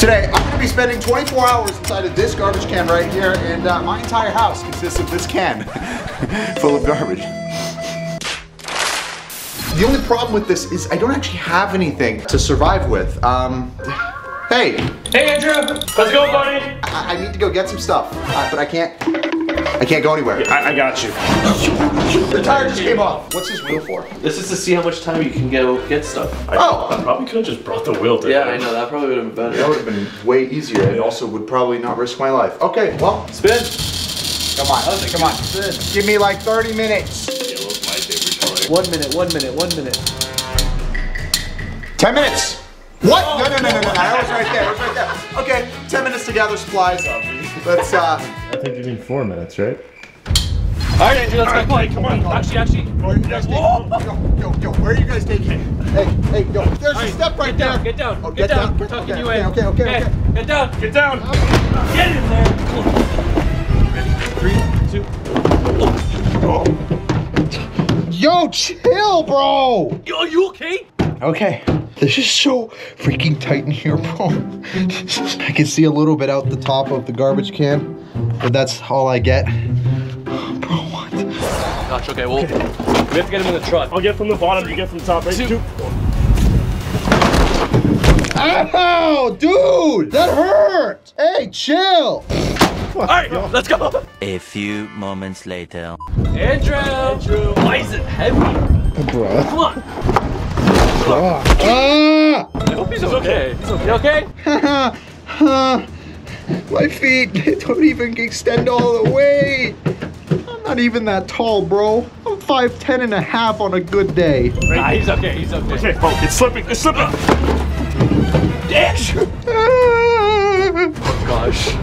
Today, I'm gonna be spending 24 hours inside of this garbage can right here, and uh, my entire house consists of this can full of garbage. The only problem with this is I don't actually have anything to survive with. Um, hey, Hey Andrew, let's go, buddy. I, I need to go get some stuff, uh, but I can't. I can't go anywhere. I, I got you. The tire just came off. What's this wheel for? This is to see how much time you can go get stuff. I, Oh. I probably could have just brought the wheel today. Yeah, I know. That probably would have been better. That would have been way easier and also would probably not risk my life. Okay, well, Spin. come on, come on. Spin. Give me like 30 minutes. Yellow's my favorite color. One minute, one minute, one minute. 10 minutes. What? No, no, no, no, no, no. That was right there. That was right there. Okay, 10 minutes to gather supplies. Let's, uh, I think you need four minutes, right? All right, Andrew, let's All right, go. buddy, come on. Actually, actually. where are you guys taking Yo, yo, yo, where are you guys taking me? Hey, hey, yo, there's a step right Get down, there. get down, Oh, get, get down. down? We're tucking Okay, you okay, in. okay, okay, okay. Get down. Get down. Get in there. Three, two. Yo, chill, bro. Yo, are you okay? Okay. This is so freaking tight in here, bro. I can see a little bit out the top of the garbage can, but that's all I get. Bro, what? Gosh, okay, well, we have to get him in the truck. I'll get from the bottom. You get from the top. Right? Two. Two. Ow, dude! That hurt! Hey, chill! All right, let's go. A few moments later. Andrew. Andrew. Why is it heavy? Bruh. Come on. Ah! I hope he's okay. He's okay. You okay? My feet don't even extend all the way. I'm not even that tall, bro. I'm 5'10 and a half on a good day. Nah, he's okay. He's okay. Okay. Oh, it's slipping. It's slipping. Andrew. Ah. Gosh.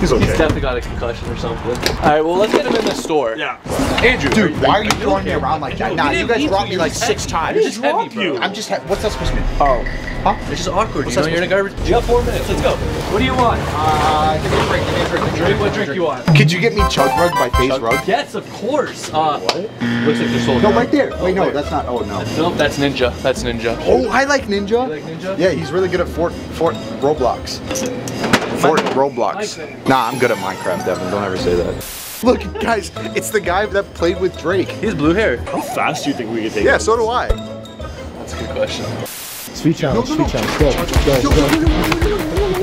He's He's definitely got a concussion or something. All right, well, let's get him in the store. Yeah. Andrew. Dude, why are you throwing me around like that? Nah, you guys need dropped me like six times. You're just heavy, dropped bro. you. I'm just, he- what's that supposed to mean? Oh. Huh? It's just awkward. What's you know, that you're in a garbage. You got four minutes. Let's go. What do you want? Uh, give me a drink, give me a drink. Give me a Drink. What drink you want? Could you get me Chug Rug by FaZe Rug? Yes, of course. Uh, what? Looks like they're sold. No, out. right there. Wait, no, wait. that's not. Oh, no. Nope, that's Ninja. That's Ninja. Oh, I like Ninja. You like Ninja? Yeah, he's really good at Fort Fort Roblox. Fort Roblox. Nah, I'm good at Minecraft, Evan. Don't ever say that. Look, guys, it's the guy that played with Drake. He has blue hair. How fast do you think we can take? Yeah, this? so do I. That's a good question. Sweet challenge, sweet challenge. Go, go, Yo, go.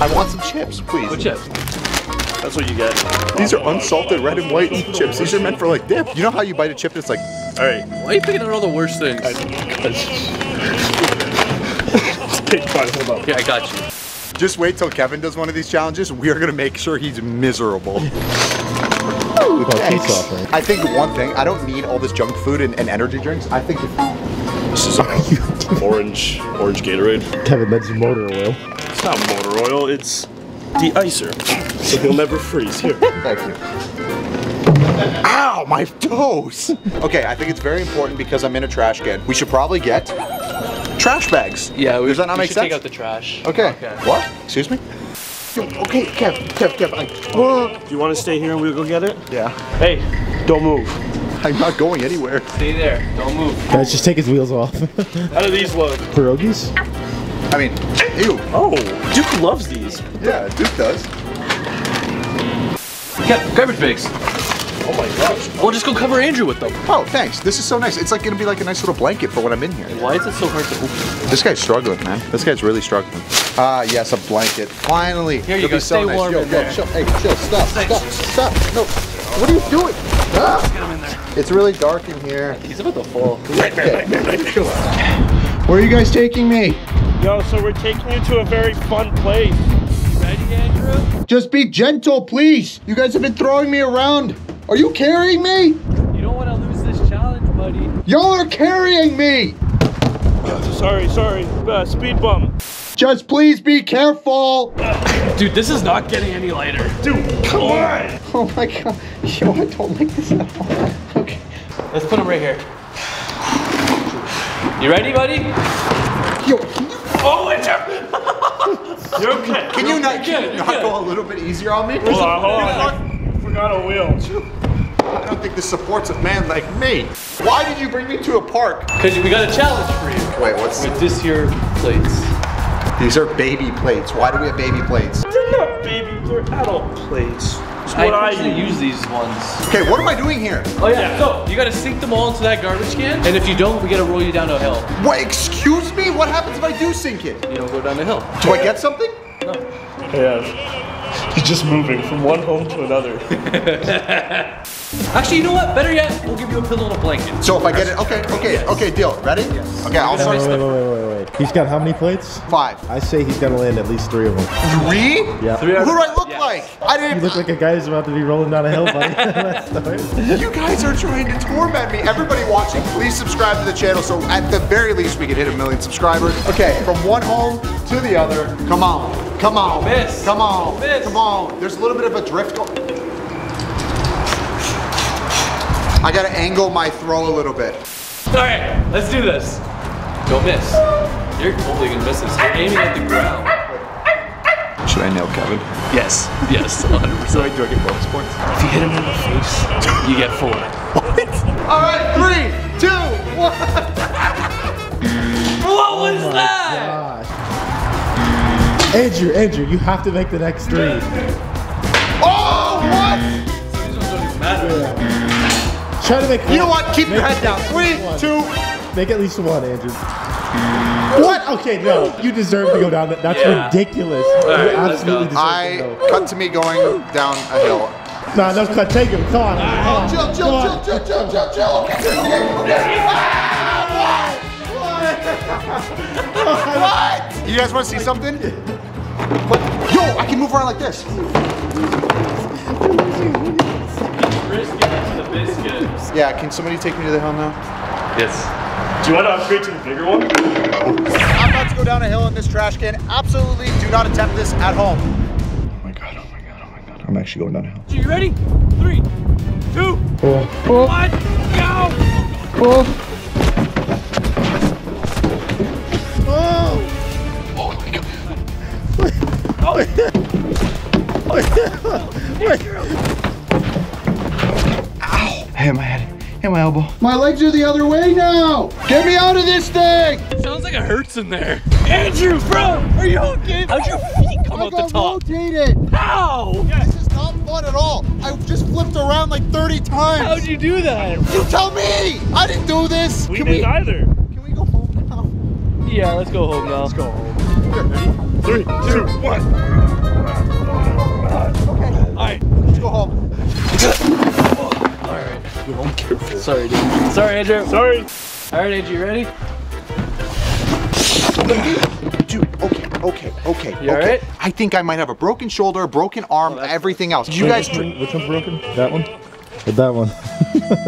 I want some chips, please. What chips? That's what you get. These are unsalted red and white chips. These are meant for like dip. You know how you bite a chip and it's like, all right. Why are you picking out all the worst things? I got you. Just wait till Kevin does one of these challenges. We are gonna make sure he's miserable. Pizza offering. I think one thing, I don't need all this junk food and, and energy drinks. I think if, This is orange, orange Gatorade. Kevin, that's motor oil. It's not motor oil. It's de-icer, so he'll never freeze. Here. Thank you. Ow, my toes! Okay, I think it's very important because I'm in a trash can. We should probably get trash bags. Yeah, we, Does that not we make should sense? take out the trash. Okay. Okay. What? Excuse me? Yo, Okay, Kev, Kev, Kev, I, uh, Do you want to stay here and we'll go get it? yeah, Hey, don't move. I'm not going anywhere. Stay there. Don't move. Guys, just take his wheels off. How do these look? Pierogies? I mean, ew. Oh, Duke loves these. Yeah, Duke does. Get garbage bags. Oh my gosh. We'll just go cover Andrew with them. Oh, thanks. This is so nice. It's like gonna be like a nice little blanket for when I'm in here. Why is it so hard to open? This guy's struggling, man. This guy's really struggling. Ah, yes, a blanket. Finally. Here you It'll go. be so Stay nice. warm Yo, in yo, there. chill. Hey, chill. Stop. Stop. Stop. No. What are you doing? Ah! Get him in there. It's really dark in here. He's about to fall. right there Where are you guys taking me? Yo, so we're taking you to a very fun place. Ready, Andrew? Just be gentle, please. You guys have been throwing me around. Are you carrying me? You don't want to lose this challenge, buddy. Y'all are carrying me. Sorry, sorry. Uh, speed bump. Just please be careful. Dude, this is not getting any lighter. Dude, come on. Oh my god. Yo, I don't like this at all. Okay. Let's put him right here. You ready, buddy? Yo, can you, Oh, it's You're okay. can you not, can you not go a little bit easier on me? Hold on, hold on. I forgot a wheel. I don't think this supports a man like me. Why did you bring me to a park? Because we got a challenge for you. Wait, what's With this here plates. These are baby plates. Why do we have baby plates? They're not baby, they're adult plates. It's what I I, usually use. use these ones. Okay, what am I doing here? Oh yeah. Yeah. So you gotta sink them all into that garbage can, and if you don't, we gotta roll you down a hill. What, excuse me? What happens if I do sink it? You don't go down the hill. Do I get something? No. Yeah. He's just moving from one home to another. Actually, you know what? Better yet, we'll give you a pillow and a blanket. So if I get it, okay, okay, okay, deal. Ready? Yes. Okay, I'll start. wait, wait, wait, wait, wait. He's got how many plates? Five. I say he's gonna land at least three of them. Three? Yeah. Three Who do I look Yes. like? I didn't. You look like a guy who's about to be rolling down a hill, buddy. You guys are trying to torment me. Everybody watching, please subscribe to the channel so at the very least we can hit a million subscribers. Okay, from one home to the other. Come on. Come on. miss. Come on. Miss. Come on. There's a little bit of a drift. Go- I gotta angle my throw a little bit. All right, let's do this. Don't miss. You're totally gonna miss this. You're aiming at the ground. Should I nail Kevin? Yes. Yes. 100%. Do I, do I get bonus points? If you hit him in the face, you get four. what? All right, three, two, one. What was oh that? Gosh. Andrew, Andrew, you have to make the next three. Try to make. You know what? Keep your head down. Three, one. two. Make at least one, Andrew. What? Okay, no. You deserve to go down. That's Yeah. ridiculous. right, you absolutely deserve I to go. cut to me going down a hill. Nah, no cut. Take him. Come on. Come on. Chill, chill, Come on. chill, chill, chill, chill, chill. Ah, what? What? You guys want to see something? What? Yo, I can move around like this. Brisket to the biscuits. Yeah, can somebody take me to the hill now? Yes. Do you want to upgrade to the bigger one? I'm about to go down a hill in this trash can. Absolutely do not attempt this at home. Oh my god, oh my god, oh my god. Oh I'm actually going down a hill. You ready? Three, two, Cool. one, go! Hit my head, hit my elbow. My legs are the other way now. Get me out of this thing. Sounds like it hurts in there. Andrew, bro, are you okay? How'd your feet come I out the got top? rotated. How? This is not fun at all. I just flipped around like 30 times. How'd you do that? You tell me! I didn't do this! We can didn't we, either. can we go home now? Yeah, let's go home now. Let's go home. Here, ready? Three, two, one. Okay. Alright, let's go home. Sorry, dude. Sorry, Andrew. Sorry. All right, Andrew, you ready? Dude, okay, okay, okay. You okay. alright? I think I might have a broken shoulder, a broken arm, oh, everything else. Did you guys. Which, one- which one's broken? That one? Or that one?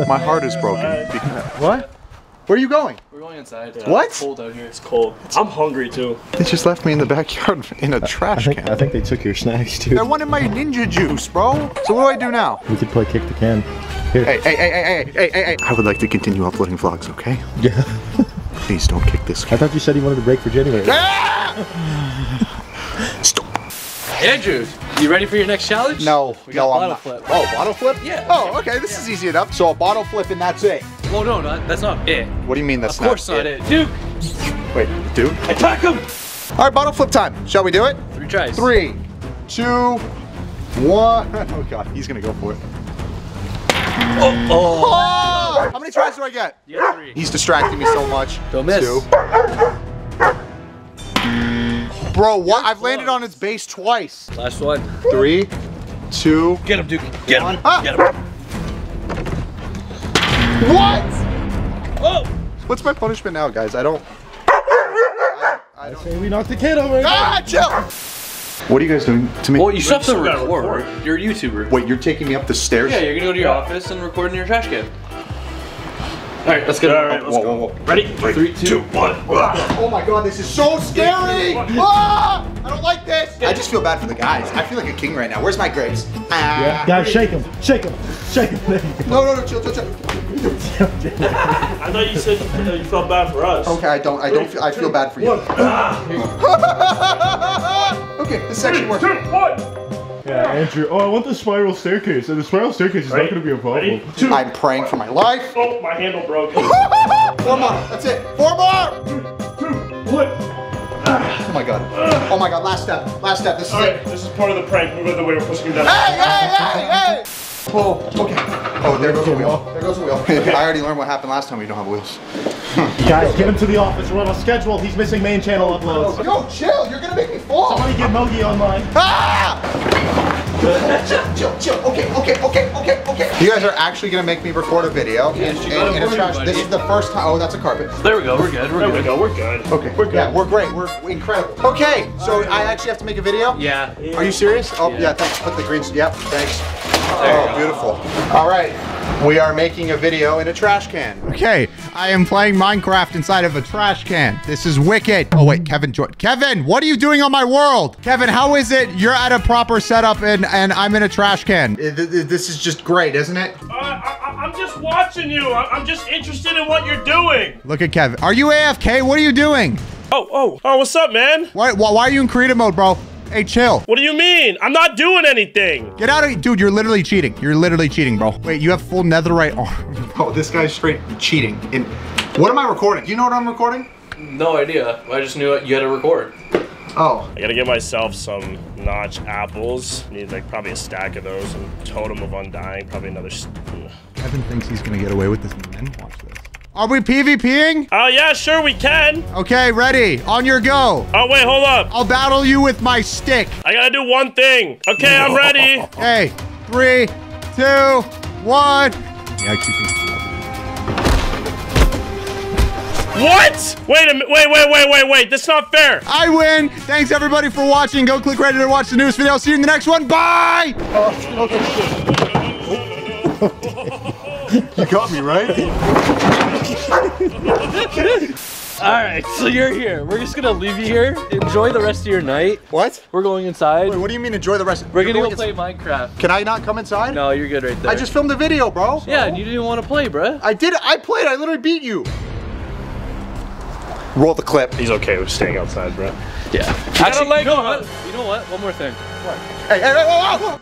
My heart is broken. What? Where are you going? We're going inside. What? It's cold out here. It's cold. I'm hungry too. They just left me in the backyard in a trash think can. I think they took your snacks too. I wanted my ninja juice, bro. So what do I do now? We could play kick the can. Here. Hey, hey, hey, hey, hey, hey, hey, hey. I would like to continue uploading vlogs, okay? Yeah. Please don't kick this I thought you said you wanted to break for January. Ah! Stop. Andrew, you ready for your next challenge? No, We got no, I'm bottle not. flip. Oh, bottle flip? Yeah. Oh, okay, this is easy enough. So a bottle flip and that's it. Well, no, no, that's not it. What do you mean that's not? it? Of course not, it. Duke, Wait, Duke? attack him! All right, bottle flip time. Shall we do it? Three tries. Three, two, one. Oh god, he's gonna go for it. Oh, oh. Oh! How many tries do I get? You three. He's distracting me so much. Don't miss. Two. Bro, what? I've landed on its base twice. Last one. Three, two. Get him, Duke. Get him. Ah! Get him. What? Oh! What's my punishment now, guys? I don't. I say we knocked the kid over. Ah, chill. What are you guys doing to me? Well, you still have to still gotta record. record. You're a YouTuber. Wait, you're taking me up the stairs? Yeah, you're gonna go to your office and record in your trash can. All right, let's get All right, let's Whoa, go. whoa, whoa. Ready? Three, two, one. Oh my god, this is so scary! Ah, I don't like this! I just feel bad for the guys. I feel like a king right now. Where's my grapes? Ah. Yeah. Guys, shake him. Shake him. Shake him. No, no, no, chill, chill, chill. I thought you said you, you felt bad for us. Okay, I don't, I don't feel, I feel bad for you. okay, this actually works. Two, one. Yeah, Andrew. Oh, I want the spiral staircase. And the spiral staircase is not going to be a problem. Ready? Two. I'm praying for my life. Oh, my handle broke. Four more. That's it. Four more. What? Oh my god. Oh my god. Last step. Last step. This is All it. right, this is part of the prank. Move out of the way. We're pushing him down. Hey, hey, hey, hey! Oh, okay. Oh, there goes a wheel. There goes a wheel. I already learned what happened last time we don't have wheels. Guys, get him to the office. We're on a schedule. He's missing main channel uploads. Yo, chill. You're gonna make me fall. Somebody get Mogi online. Ah! Chill, chill, chill. Okay, okay, okay, okay, okay. You guys are actually gonna make me record a video in, she got in, in a trash. This is the first time. Oh, that's a carpet. There we go. We're good. We're There we good. go. We're good. Okay. We're good. Yeah, we're great. We're incredible. Okay, so I actually have to make a video. Yeah. Are you serious? Oh, yeah, Yeah. thanks. Put the greens. Yep, thanks. There Oh, beautiful. All right. We are making a video in a trash can. Okay, I am playing Minecraft inside of a trash can. This is wicked. Oh wait, Kevin joined. Kevin, what are you doing on my world? Kevin, how is it you're at a proper setup and, and I'm in a trash can? Th- th- This is just great, isn't it? Uh, I, I, I'm just watching you. I, I'm just interested in what you're doing. Look at Kevin. Are you AFK? What are you doing? Oh, oh, oh, what's up, man? Why, why, why are you in creative mode, bro? Hey, chill. What do you mean? I'm not doing anything. Get out of here. Dude, you're literally cheating. You're literally cheating, bro. Wait, you have full netherite armor. Oh, this guy's straight cheating. And what am I recording? Do you know what I'm recording? No idea. I just knew you had to record. Oh, I gotta get myself some notch apples. Need like probably a stack of those and totem of undying. Probably another. s- Kevin thinks he's gonna get away with this, man. Watch this. Are we PvPing? Oh uh, yeah, sure we can. Okay, ready. On your go. Oh wait, hold up. I'll battle you with my stick. I gotta do one thing. Okay, I'm ready. Okay, three, two, one. He actually thinks What? Wait a minute. Wait, wait, wait, wait, wait. That's not fair. I win. Thanks everybody for watching. Go click right here to watch the newest video. I'll See you in the next one. Bye. Oh, you got me right. All right. So you're here. We're just gonna leave you here. Enjoy the rest of your night. What? We're going inside. Wait, what do you mean enjoy the rest? Of We're You're gonna go play Minecraft. Can I not come inside? No, you're good right there. I just filmed a video, bro. Yeah, and you didn't want to play, bruh. I did. I played. I literally beat you. Roll the clip. He's okay with staying outside, bro. Yeah. Actually, you know what? You know what? One more thing. What? Hey, hey, hey, whoa, whoa, whoa.